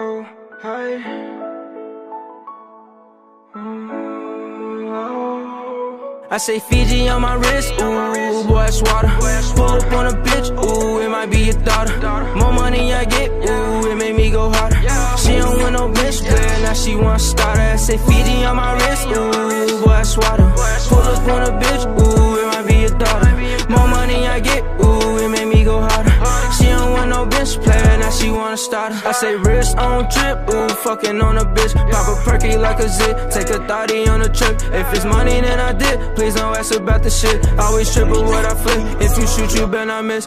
Oh, oh. I say Fiji on my wrist, ooh, boy, it's water. Pull up on a bitch, ooh, it might be your daughter. More money I get, ooh, it make me go harder. She don't want no bitch player, now she want starter. I say Fiji on my wrist, ooh, boy, it's water. Pull up on a bitch, bitch player, now she want a starter. I say wrist on trip, ooh, fucking on a bitch. Pop a perky like a zit, take a thotty on a trip. If it's money, then I did. Please don't ask about the shit. Always triple what I flip. If you shoot, you better not miss.